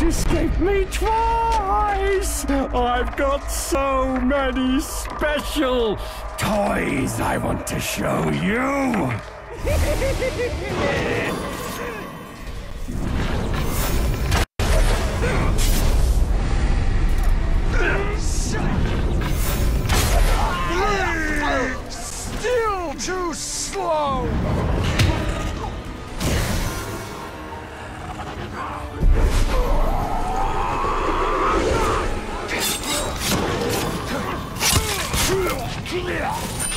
It escaped me twice! I've got so many special toys I want to show you! Still too slow! 吃力